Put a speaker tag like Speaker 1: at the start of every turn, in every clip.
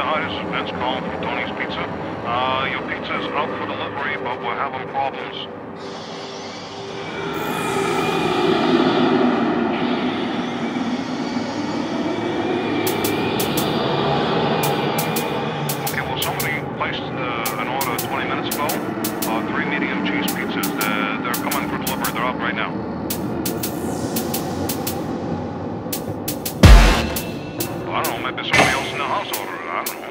Speaker 1: Hi, this is Vince calling from Tony's Pizza. Uh, your pizza is out for delivery, but we're having problems. Know. Maybe somebody else in the house ordered it. I don't know.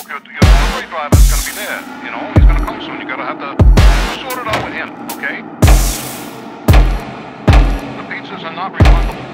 Speaker 1: Okay, your delivery driver's gonna be there. You know, he's gonna come soon. You gotta have to sort it out with him, okay? The pizzas are not refundable.